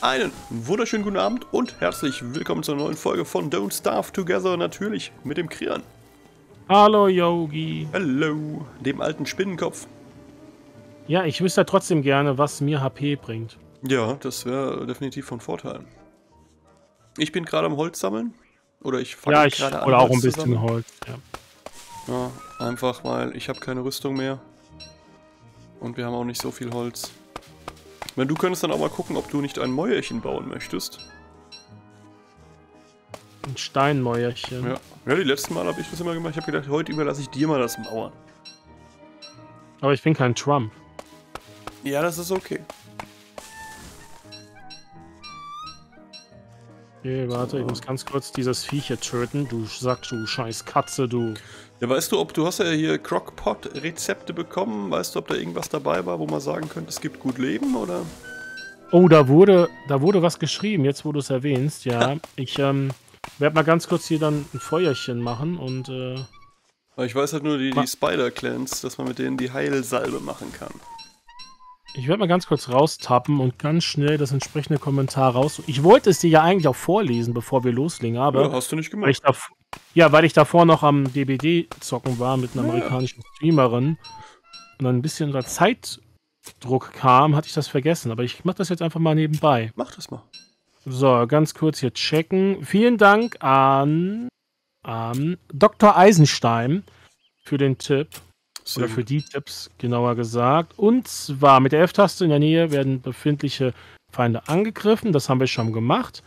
Einen wunderschönen guten Abend und herzlich willkommen zur neuen Folge von Don't Starve Together, natürlich mit dem Krian. Hallo Yogi. Hallo, dem alten Spinnenkopf. Ja, ich wüsste trotzdem gerne, was mir HP bringt. Ja, das wäre definitiv von Vorteil. Ich bin gerade am Holz sammeln. Oder ich fange ja, gerade an. Oder auch ein bisschen Holz, ja. ja. einfach weil ich habe keine Rüstung mehr. Und wir haben auch nicht so viel Holz. Wenn du könntest dann auch mal gucken, ob du nicht ein Mäuerchen bauen möchtest. Ein Steinmäuerchen. Ja. ja, die letzten Mal habe ich das immer gemacht. Ich habe gedacht, heute überlasse ich dir mal das Mauern. Aber ich bin kein Trump. Ja, das ist okay. Okay, warte, ich muss ganz kurz dieses Viech hier töten. Du sagst, du scheiß Katze, du. Ja, weißt du, ob du hast ja hier Crockpot-Rezepte bekommen? Weißt du, ob da irgendwas dabei war, wo man sagen könnte, es gibt gut Leben, oder? Oh, da wurde, da wurde was geschrieben, jetzt wo du es erwähnst, ja. ich ähm, werde mal ganz kurz hier dann ein Feuerchen machen und äh, Ich weiß halt nur die, die Spider-Clans, dass man mit denen die Heilsalbe machen kann. Ich werde mal ganz kurz raustappen und ganz schnell das entsprechende Kommentar raus. Ich wollte es dir ja eigentlich auch vorlesen, bevor wir loslegen, aber. Ja, hast du nicht gemacht. Weil ja, weil ich davor noch am DBD zocken war mit einer ja. amerikanischen Streamerin und dann ein bisschen unter Zeitdruck kam, hatte ich das vergessen. Aber ich mache das jetzt einfach mal nebenbei. Mach das mal. So, ganz kurz hier checken. Vielen Dank an, an Dr. Eisenstein für den Tipp. Sehr Oder für die Tipps, genauer gesagt. Und zwar mit der F-Taste in der Nähe werden befindliche Feinde angegriffen. Das haben wir schon gemacht.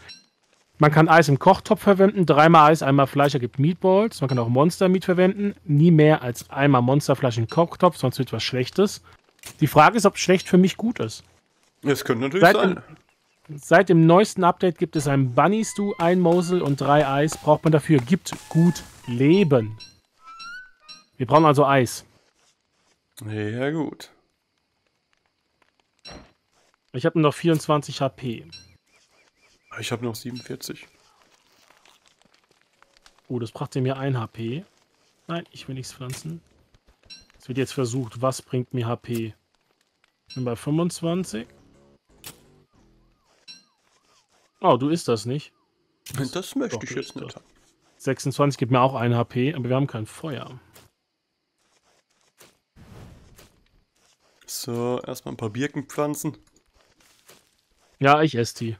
Man kann Eis im Kochtopf verwenden. Dreimal Eis, einmal Fleisch ergibt Meatballs. Man kann auch Monster Meat verwenden. Nie mehr als einmal Monsterfleisch im Kochtopf, sonst wird was Schlechtes. Die Frage ist, ob schlecht für mich gut ist. Das könnte natürlich seit sein. Dem, seit dem neuesten Update gibt es ein Bunny Stew, ein Mosel und drei Eis. Braucht man dafür. Gibt gut Leben. Wir brauchen also Eis. Ja, gut. Ich habe noch 24 HP. Ich habe noch 47. Oh, das brachte mir ein HP. Nein, ich will nichts pflanzen. Es wird jetzt versucht, was bringt mir HP? Ich bin bei 25. Oh, du isst das nicht. Das, das möchte ich jetzt nicht. 26 gibt mir auch ein HP, aber wir haben kein Feuer. So, erstmal ein paar Birken pflanzen. Ja, ich esse die.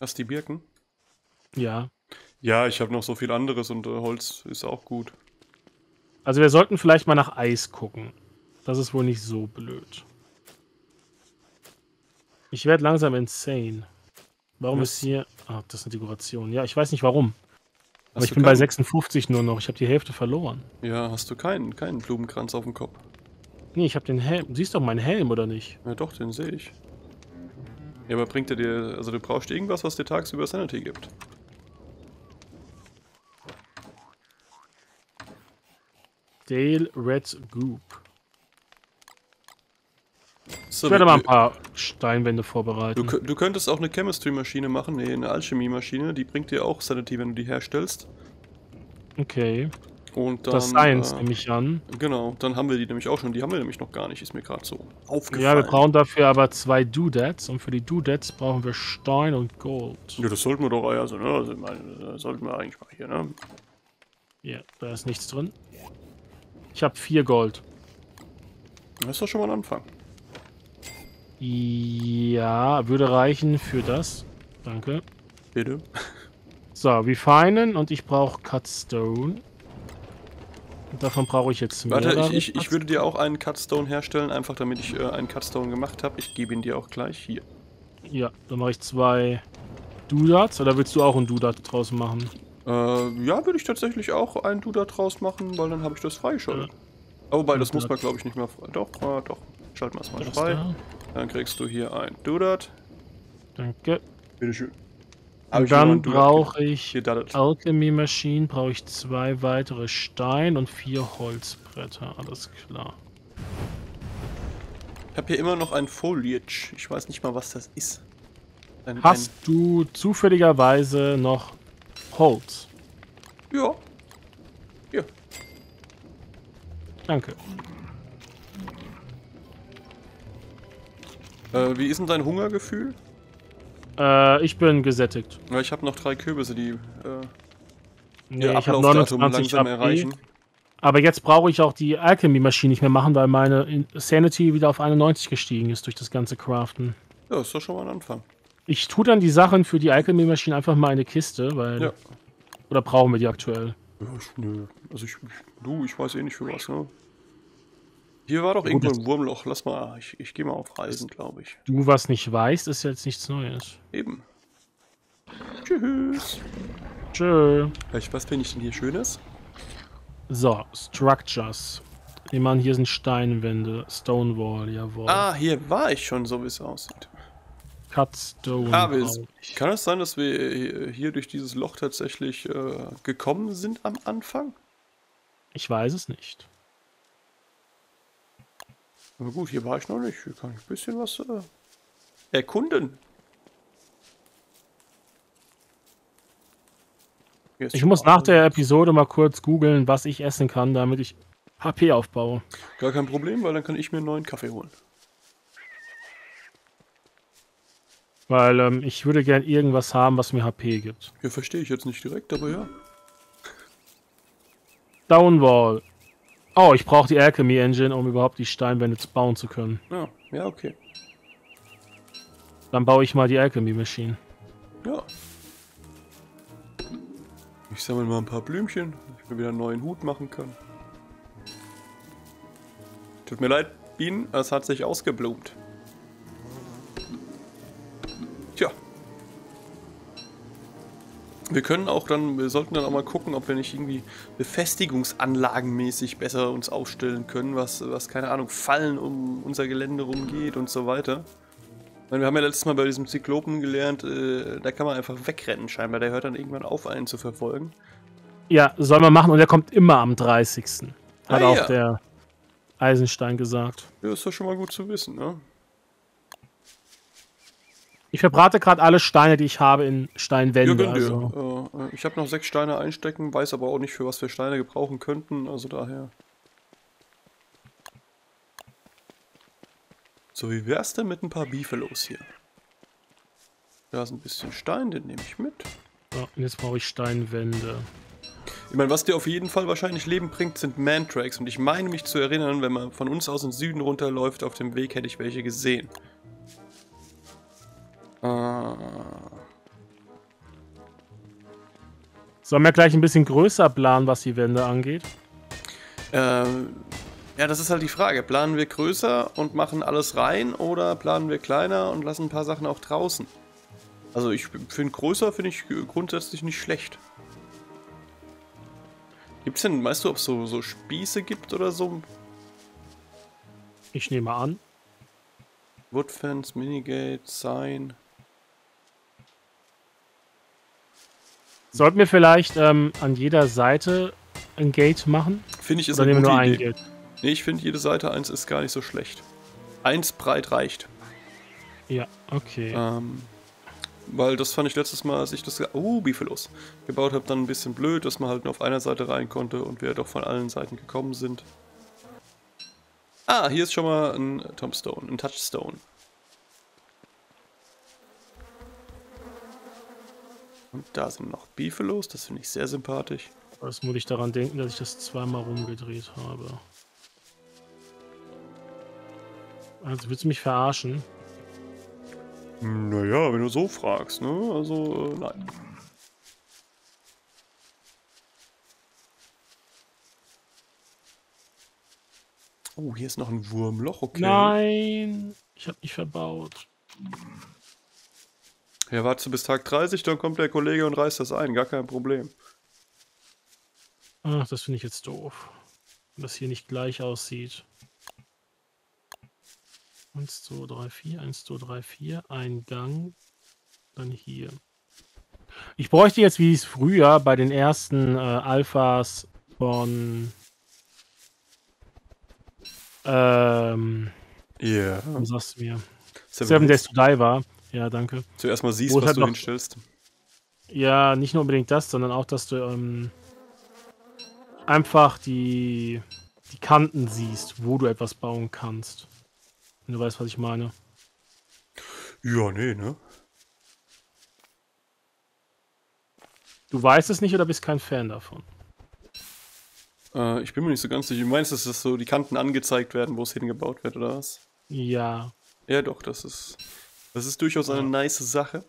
Hast die Birken? Ja. Ja, ich habe noch so viel anderes und äh, Holz ist auch gut. Also wir sollten vielleicht mal nach Eis gucken. Das ist wohl nicht so blöd. Ich werde langsam insane. Warum Was? ist hier... Ah, das ist eine Dekoration. Ja, ich weiß nicht warum. Aber ich bin keinen... bei 56 nur noch. Ich habe die Hälfte verloren. Ja, hast du keinen, keinen Blumenkranz auf dem Kopf? Nee, ich habe den Helm. Siehst doch meinen Helm, oder nicht? Ja doch, den sehe ich. Ja, aber bringt er dir... Also du brauchst irgendwas, was dir tagsüber Sanity gibt. Dale Red Goop. So, ich werde mal ein paar Steinwände vorbereiten. Du, du könntest auch eine Chemistry-Maschine machen, nee, eine Alchemie-Maschine. Die bringt dir auch Sanity, wenn du die herstellst. Okay. Und dann, das Science äh, nehme ich an. Genau, dann haben wir die nämlich auch schon. Die haben wir nämlich noch gar nicht, ist mir gerade so aufgefallen. Ja, wir brauchen dafür aber zwei Doodads und für die Doodads brauchen wir Stein und Gold. Ja, das sollten wir doch, also, ne? Also, meine, sollten wir eigentlich mal hier, ne? Ja, da ist nichts drin. Ich habe vier Gold. Das ist doch schon mal ein Anfang. Ja, würde reichen für das. Danke. Bitte. So, wir feinen und ich brauche Cutstone. Davon brauche ich jetzt mehr. Warte, ich, ich, ich, würde dir auch einen Cutstone herstellen, einfach damit ich äh, einen Cutstone gemacht habe. Ich gebe ihn dir auch gleich hier. Ja, dann mache ich zwei Dudats. Oder willst du auch einen Dudat draus machen? Äh, ja, würde ich tatsächlich auch einen Dudat draus machen, weil dann habe ich das freigeschaltet. Ja. Oh, wobei, das muss man glaube ich nicht mehr frei. Doch, äh, doch. Schalten wir es mal frei. Da. Dann kriegst du hier ein Dudat. Danke. Bitteschön. Und dann brauche ich Alchemy Maschinen, brauche ich zwei weitere Stein und vier Holzbretter. Alles klar. Ich habe hier immer noch ein Foliage. Ich weiß nicht mal, was das ist. Ein, Hast ein... du zufälligerweise noch Holz? Ja. Hier. Danke. Äh, wie ist denn dein Hungergefühl? Äh, ich bin gesättigt. Ja, ich habe noch drei Kürbisse, die äh, nee, ihr Ablaufdatum langsam AP. erreichen. Aber jetzt brauche ich auch die Alchemy-Maschine nicht mehr machen, weil meine Sanity wieder auf 91 gestiegen ist durch das ganze Craften. Ja, ist doch schon mal ein Anfang. Ich tue dann die Sachen für die Alchemy-Maschine einfach mal in eine Kiste, weil. Ja. Oder brauchen wir die aktuell? Ja, ich, nö. Also ich, du, ich weiß eh nicht für was, ne? Hier war doch Gut, irgendwo ein Wurmloch. Lass mal, ich, ich gehe mal auf Reisen, glaube ich. Du was nicht weißt, ist jetzt nichts Neues. Eben. Tschüss. Tschö. Was finde ich denn hier Schönes? So, Structures. Ich meine, hier sind Steinwände. Stonewall, jawohl. Ah, hier war ich schon, so wie es aussieht. Cutstone. Ah, kann es sein, dass wir hier durch dieses Loch tatsächlich äh, gekommen sind am Anfang? Ich weiß es nicht. Aber gut, hier war ich noch nicht. Hier kann ich ein bisschen was äh, erkunden. Ich muss nach der Episode mal kurz googeln, was ich essen kann, damit ich HP aufbaue. Gar kein Problem, weil dann kann ich mir einen neuen Kaffee holen. Weil ähm, ich würde gern irgendwas haben, was mir HP gibt. Ja, verstehe ich jetzt nicht direkt, aber ja. Downwall. Oh, ich brauche die Alchemy Engine, um überhaupt die Steinwände bauen zu können. Ja, ja, okay. Dann baue ich mal die Alchemy Machine. Ja. Ich sammle mal ein paar Blümchen, damit ich mir wieder einen neuen Hut machen kann. Tut mir leid, Bienen, es hat sich ausgeblumt. Wir können auch dann, wir sollten dann auch mal gucken, ob wir nicht irgendwie befestigungsanlagenmäßig besser uns aufstellen können, was, was keine Ahnung, Fallen um unser Gelände rumgeht und so weiter. Meine, wir haben ja letztes Mal bei diesem Zyklopen gelernt, äh, da kann man einfach wegrennen scheinbar. Der hört dann irgendwann auf, einen zu verfolgen. Ja, soll man machen und er kommt immer am 30. Hat ah, auch ja. der Eisenstein gesagt. Ja, ist doch schon mal gut zu wissen, ne? Ich verbrate gerade alle Steine, die ich habe, in Steinwände. Ja, also. äh, ich habe noch sechs Steine einstecken, weiß aber auch nicht, für was wir Steine gebrauchen könnten, also daher. So, wie wär's denn mit ein paar Beefelos hier? Da ist ein bisschen Stein, den nehme ich mit. So, jetzt brauche ich Steinwände. Ich meine, was dir auf jeden Fall wahrscheinlich Leben bringt, sind Mantracks. Und ich meine mich zu erinnern, wenn man von uns aus in Süden runterläuft, auf dem Weg hätte ich welche gesehen. Äh. Sollen wir gleich ein bisschen größer planen, was die Wände angeht? Ähm, ja, das ist halt die Frage. Planen wir größer und machen alles rein oder planen wir kleiner und lassen ein paar Sachen auch draußen? Also ich finde größer finde ich grundsätzlich nicht schlecht. Gibt es denn, weißt du, ob es so, so Spieße gibt oder so? Ich nehme an. Woodfence, Minigate, Sign. Sollten wir vielleicht ähm, an jeder Seite ein Gate machen? Finde ich ist Oder eine gute Idee. Gate? Nee, ich finde jede Seite 1 ist gar nicht so schlecht. Eins breit reicht. Ja, okay. Ähm, weil das fand ich letztes Mal, als ich das oh, Bifelos gebaut habe, dann ein bisschen blöd, dass man halt nur auf einer Seite rein konnte und wir doch von allen Seiten gekommen sind. Ah, hier ist schon mal ein Tombstone, ein Touchstone. Und da sind noch Beefelos, das finde ich sehr sympathisch. Was muss ich daran denken, dass ich das zweimal rumgedreht habe? Also willst du mich verarschen? Naja, wenn du so fragst, ne? Also, äh, nein. Oh, hier ist noch ein Wurmloch, okay. Nein, ich hab mich verbaut. Ja, warte bis Tag 30, dann kommt der Kollege und reißt das ein, gar kein Problem. Ach, das finde ich jetzt doof. Wenn das hier nicht gleich aussieht. 1, 2, 3, 4, 1, 2, 3, 4, ein Gang, dann hier. Ich bräuchte jetzt, wie es früher bei den ersten äh, Alphas von ähm, ja. Yeah. Was sagst du mir? Seven, Seven Days to Die war. Ja, danke. Zuerst mal siehst, was halt du hinstellst. Ja, nicht nur unbedingt das, sondern auch, dass du ähm, einfach die, die Kanten siehst, wo du etwas bauen kannst. Wenn du weißt, was ich meine. Ja, nee, ne? Du weißt es nicht oder bist kein Fan davon? Äh, ich bin mir nicht so ganz sicher. Du meinst, dass das so die Kanten angezeigt werden, wo es hingebaut wird, oder was? Ja. Ja, doch, das ist. Das ist durchaus eine nice Sache.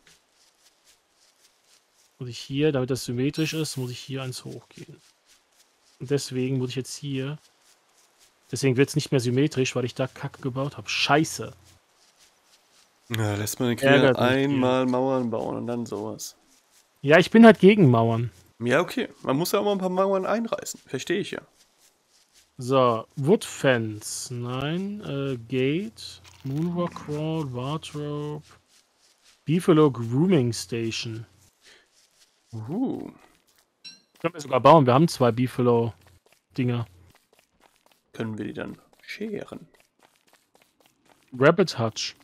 Muss ich hier, damit das symmetrisch ist, muss ich hier eins hochgehen. Und deswegen muss ich jetzt hier. Deswegen wird es nicht mehr symmetrisch, weil ich da Kacke gebaut habe. Scheiße. Ja, lässt man den Krieger einmal Mauern bauen und dann sowas. Ja, ich bin halt gegen Mauern. Ja, okay. Man muss ja auch mal ein paar Mauern einreißen. Verstehe ich ja. So, Wood Fence. Nein. Äh, Gate. Moonwalk Crawl. Wardrobe. Beefalo Grooming Station. Uh. Können wir sogar bauen. Wir haben zwei Beefalo-Dinger. Können wir die dann scheren? Rabbit Hutch.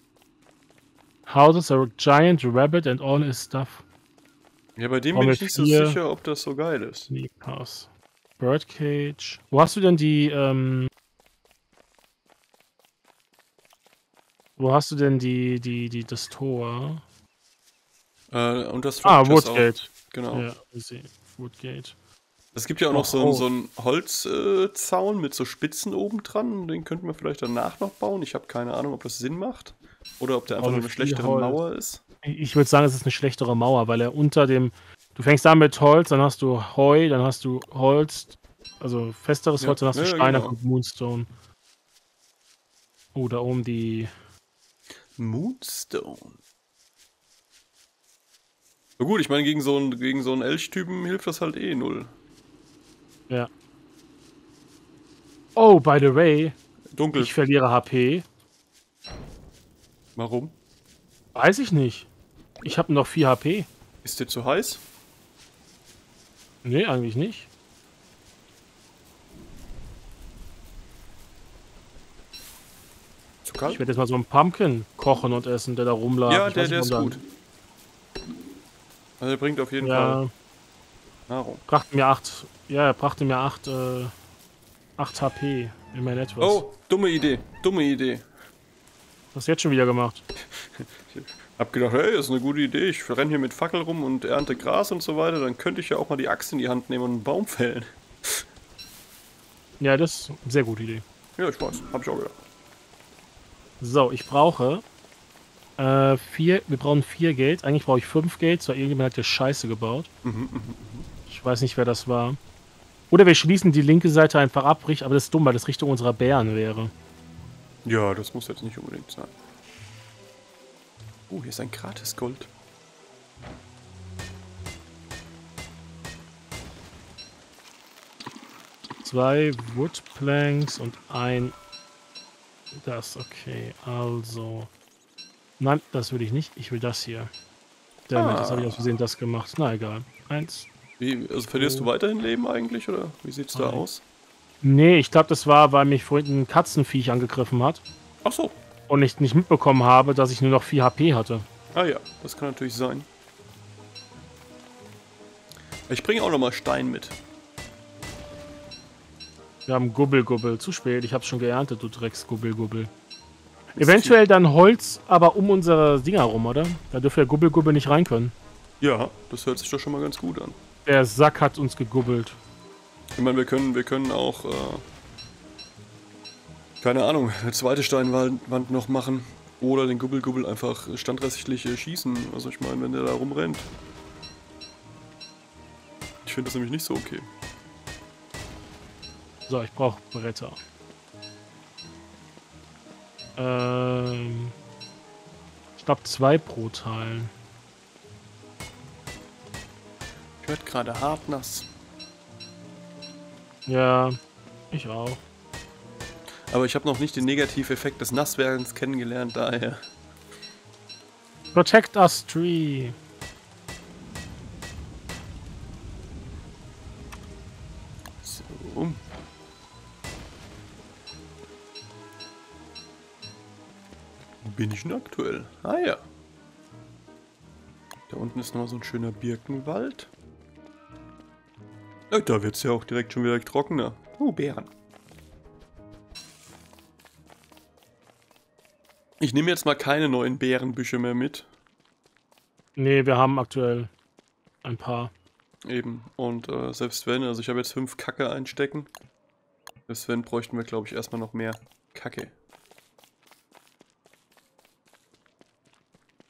Houses a giant rabbit and all his stuff. Ja, bei dem bin ich nicht so sicher, ob das so geil ist. Sneak House. Birdcage. Wo hast du denn die, ähm... Wo hast du denn die, die, die, das Tor? Äh, und das Ah, Woodgate. Auch. Genau. Ja, ich sehe. Woodgate. Es gibt ja auch noch so, oh. so einen Holzzaun äh, mit so Spitzen oben dran. Den könnten wir vielleicht danach noch bauen. Ich habe keine Ahnung, ob das Sinn macht. Oder ob der einfach nur eine schlechtere Holz. Mauer ist. Ich würde sagen, es ist eine schlechtere Mauer, weil er unter dem. Du fängst an mit Holz, dann hast du Heu, dann hast du Holz, also festeres ja, Holz, dann hast du ja, Steine genau. und Moonstone. Oh, da oben die. Moonstone. Na gut, ich meine, gegen so einen, gegen so einen Elchtypen hilft das halt eh null. Ja. Oh, by the way. Dunkel. Ich verliere HP. Warum? Weiß ich nicht. Ich habe noch 4 HP. Ist dir zu heiß? Nee, eigentlich nicht. Zu kalt? Ich werde jetzt mal so einen Pumpkin kochen und essen, der da rumlag. Ja, der, der ist gut. Also der bringt auf jeden ja. Fall Nahrung. Brachte mir 8. Ja, er brachte mir 8, äh, 8 HP. Immerhin etwas. Oh, dumme Idee. Dumme Idee. Was hast du jetzt schon wieder gemacht? Hab gedacht, hey, das ist eine gute Idee. Ich renne hier mit Fackel rum und ernte Gras und so weiter. Dann könnte ich ja auch mal die Axt in die Hand nehmen und einen Baum fällen. Ja, das ist eine sehr gute Idee. Ja, ich weiß. Hab ich auch gedacht. So, ich brauche äh, vier. Wir brauchen vier Geld. Eigentlich brauche ich fünf Geld, weil irgendjemand hat hier Scheiße gebaut. Mhm, mh, mh. Ich weiß nicht, wer das war. Oder wir schließen die linke Seite einfach ab, aber das ist dumm, weil das Richtung unserer Bären wäre. Ja, das muss jetzt nicht unbedingt sein. Oh, hier ist ein gratis Gold. Zwei Woodplanks und ein... Das, okay. Also... Nein, das will ich nicht. Ich will das hier. Damit, ah. das habe ich aus Versehen das gemacht. Na egal. Eins. Wie, also verlierst du weiterhin Leben eigentlich, oder? Wie sieht's da aus? Nee, ich glaube, das war, weil mich vorhin ein Katzenviech angegriffen hat. Ach so und ich nicht mitbekommen habe, dass ich nur noch 4 HP hatte. Ah ja, das kann natürlich sein. Ich bringe auch noch mal Stein mit. Wir haben Gubbel, Gubbel. Zu spät, ich hab's schon geerntet, du Drecks Gubbel, Gubbel. Eventuell dann Holz, aber um unsere Dinger rum, oder? Da dürfte der Gubbel, Gubbel nicht rein können. Ja, das hört sich doch schon mal ganz gut an. Der Sack hat uns gegubbelt. Ich meine, wir können, wir können auch äh, keine Ahnung, eine zweite Steinwand noch machen. Oder den Gubbel-Gubbel einfach standrechtlich schießen. Also ich meine, wenn der da rumrennt. Ich finde das nämlich nicht so okay. So, ich brauche Bretter. Ähm, ich glaube zwei pro Teil. Ich werde gerade hart nass. Ja, ich auch. Aber ich habe noch nicht den Negativeffekt des Nasswerdens kennengelernt, daher. Protect us, Tree. So. Wo bin ich denn aktuell? Ah ja. Da unten ist noch so ein schöner Birkenwald. Da wird es ja auch direkt schon wieder trockener. Oh, Bären. Ich nehme jetzt mal keine neuen Bärenbüsche mehr mit. Nee, wir haben aktuell ein paar. Eben. Und äh, selbst wenn, also ich habe jetzt fünf Kacke einstecken. Selbst wenn, bräuchten wir, glaube ich, erstmal noch mehr Kacke.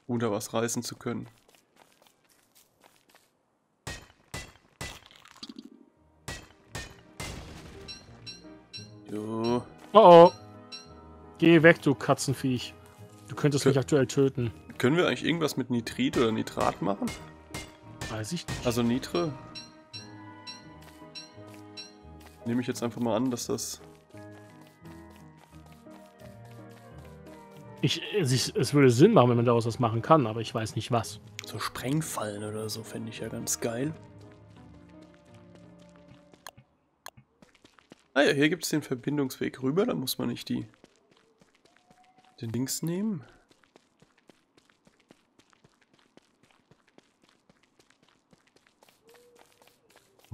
Um da was reißen zu können. Jo. Oh oh. Geh weg, du Katzenviech. Könntest Kön mich aktuell töten. Können wir eigentlich irgendwas mit Nitrit oder Nitrat machen? Weiß ich nicht. Also Nitre? Nehme ich jetzt einfach mal an, dass das... Ich, es, es würde Sinn machen, wenn man daraus was machen kann, aber ich weiß nicht was. So Sprengfallen oder so fände ich ja ganz geil. Ah ja, hier gibt es den Verbindungsweg rüber, da muss man nicht die den Links nehmen.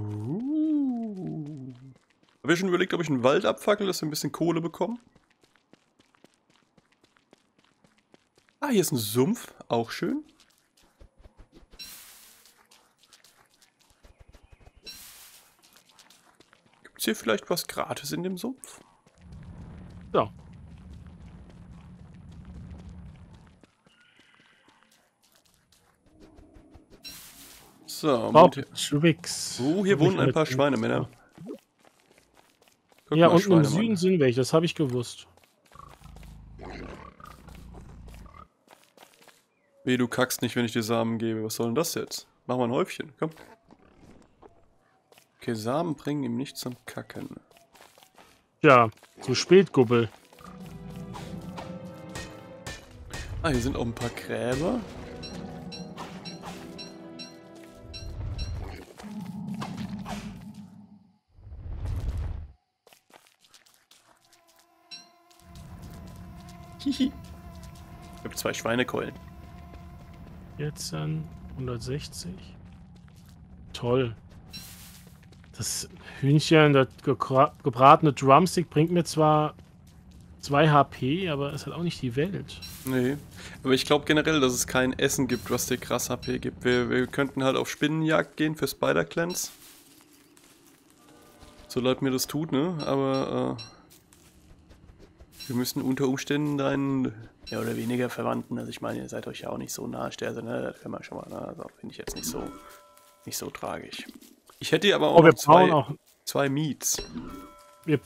Uh. Habe ich schon überlegt, ob ich einen Wald abfackel, dass wir ein bisschen Kohle bekommen? Ah, hier ist ein Sumpf, auch schön. Gibt es hier vielleicht was gratis in dem Sumpf? Ja. So. Oh, hier wohnen ein paar Schweinemänner. Guck ja, unten im Süden sind welche, das habe ich gewusst. Wie, du kackst nicht, wenn ich dir Samen gebe. Was soll denn das jetzt? Mach mal ein Häufchen, komm. Okay, Samen bringen ihm nicht zum Kacken. Ja, zu spät, Gubbel. Ah, hier sind auch ein paar Gräber. Zwei Schweinekeulen. Jetzt dann 160. Toll. Das Hühnchen, das gebratene Drumstick bringt mir zwar 2 HP, aber ist halt auch nicht die Welt. Nee, aber ich glaube generell, dass es kein Essen gibt, was dir krass HP gibt. Wir, wir könnten halt auf Spinnenjagd gehen für Spider-Clans. So leid mir das tut, ne? Aber äh, wir müssen unter Umständen deinen mehr oder weniger Verwandten, also ich meine, ihr seid euch ja auch nicht so nahe, also, ne, das können wir schon mal, ne, also finde ich jetzt nicht so, nicht so tragisch. Ich hätte aber auch, oh, wir zwei, auch zwei Meats.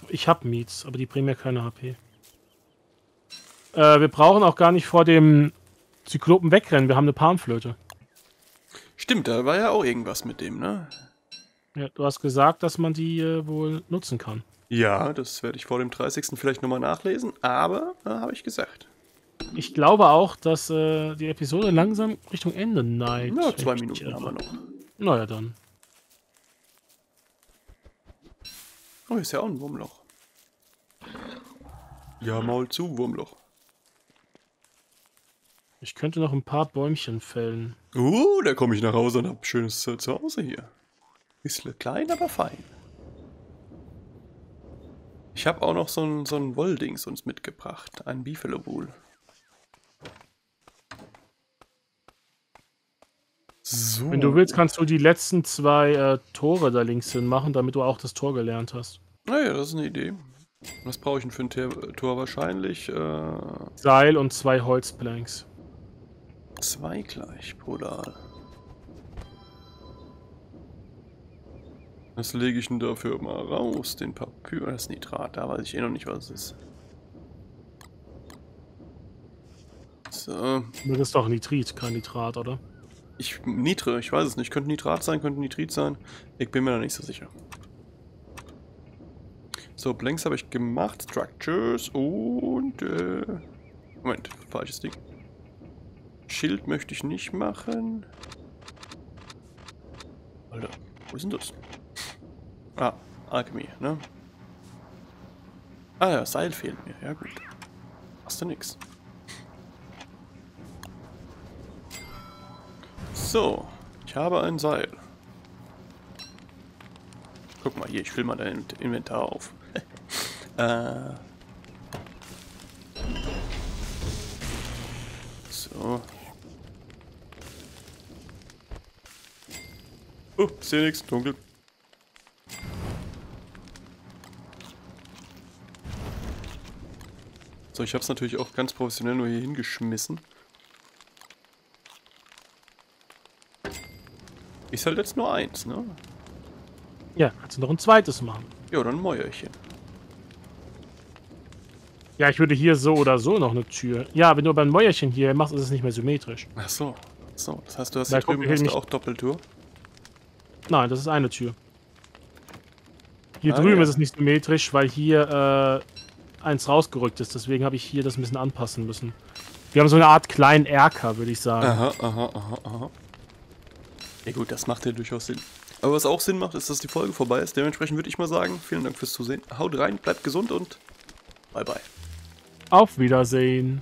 Ich habe Meats, aber die bringen mir keine HP. Äh, wir brauchen auch gar nicht vor dem Zyklopen wegrennen, wir haben eine Palmflöte. Stimmt, da war ja auch irgendwas mit dem, ne? Ja, du hast gesagt, dass man die äh, wohl nutzen kann. Ja, das werde ich vor dem 30. vielleicht nochmal nachlesen, aber äh, habe ich gesagt. Ich glaube auch, dass äh, die Episode langsam Richtung Ende neigt. Ja, zwei Minuten haben wir noch. Naja, dann. Oh, ist ja auch ein Wurmloch. Ja, Maul zu, Wurmloch. Ich könnte noch ein paar Bäumchen fällen. Uh, da komme ich nach Hause und hab schönes Zuhause hier. Ist klein, aber fein. Ich habe auch noch so ein, so ein Wolldings uns mitgebracht. Ein Beefalo Wool. So. Wenn du willst, kannst du die letzten zwei äh, Tore da links hin machen, damit du auch das Tor gelernt hast. Naja, das ist eine Idee. Was brauche ich denn für ein Tor wahrscheinlich? Äh... Seil und zwei Holzplanks. Zwei gleich, Bruder. Was lege ich denn dafür mal raus? Den Papyr, das Nitrat, da weiß ich eh noch nicht, was es ist. So. Das ist doch Nitrit, kein Nitrat, oder? Ich, Nitre, ich weiß es nicht. Könnte Nitrat sein, könnte Nitrit sein. Ich bin mir da nicht so sicher. So, Blanks habe ich gemacht. Structures und, äh... Moment, falsches Ding. Schild möchte ich nicht machen. Alter, wo ist denn das? Ah, Alchemy, ne? Ah ja, Seil fehlt mir. Ja gut. Hast du nix. So, ich habe ein Seil. Guck mal hier, ich fülle mal dein Inventar auf. äh. So. Oh, sehe nichts, dunkel. So, ich habe es natürlich auch ganz professionell nur hier hingeschmissen. Ist halt jetzt nur eins, ne? Ja, kannst du noch ein zweites machen. Ja, dann ein Mäuerchen. Ja, ich würde hier so oder so noch eine Tür. Ja, wenn du beim Mäuerchen hier machst, ist es nicht mehr symmetrisch. Ach so. So, das heißt, du hast Da hier drüben hast du nicht- auch Doppeltour. Nein, das ist eine Tür. Hier Ah, drüben ja. ist es nicht symmetrisch, weil hier äh, eins rausgerückt ist. Deswegen habe ich hier das ein bisschen anpassen müssen. Wir haben so eine Art kleinen Erker, würde ich sagen. Aha, aha, aha, aha. Ja gut, das macht ja durchaus Sinn. Aber was auch Sinn macht, ist, dass die Folge vorbei ist. Dementsprechend würde ich mal sagen, vielen Dank fürs Zusehen. Haut rein, bleibt gesund und bye bye. Auf Wiedersehen.